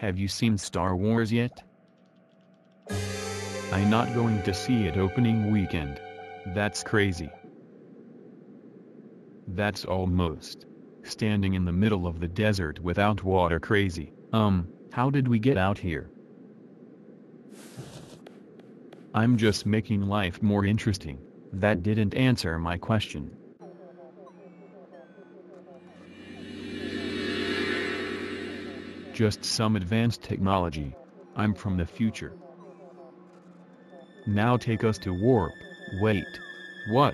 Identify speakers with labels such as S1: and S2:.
S1: Have you seen Star Wars yet? I'm not going to see it opening weekend. That's crazy. That's almost. Standing in the middle of the desert without water crazy. Um, how did we get out here? I'm just making life more interesting. That didn't answer my question. Just some advanced technology. I'm from the future. Now take us to warp. Wait. What?